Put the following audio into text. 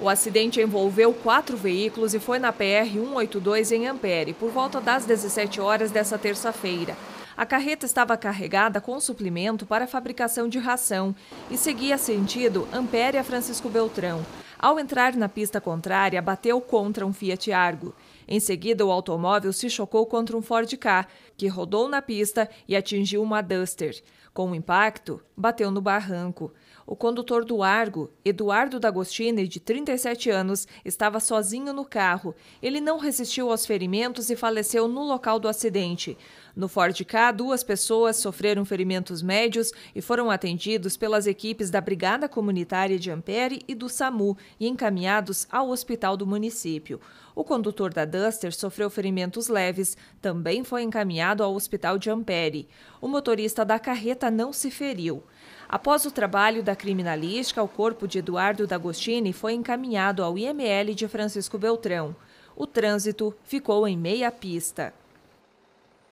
O acidente envolveu quatro veículos e foi na PR-182 em Ampere, por volta das 17 horas dessa terça-feira. A carreta estava carregada com suplemento para fabricação de ração e seguia sentido Ampere a Francisco Beltrão. Ao entrar na pista contrária, bateu contra um Fiat Argo. Em seguida, o automóvel se chocou contra um Ford K, que rodou na pista e atingiu uma Duster. Com o impacto, bateu no barranco. O condutor do Argo, Eduardo D'Agostini, de 37 anos, estava sozinho no carro. Ele não resistiu aos ferimentos e faleceu no local do acidente. No Ford K, duas pessoas sofreram ferimentos médios e foram atendidos pelas equipes da Brigada Comunitária de Ampere e do SAMU e encaminhados ao hospital do município. O condutor da Duster sofreu ferimentos leves, também foi encaminhado ao hospital de Ampere. O motorista da carreta não se feriu. Após o trabalho da criminalística, o corpo de Eduardo D'Agostini foi encaminhado ao IML de Francisco Beltrão. O trânsito ficou em meia pista.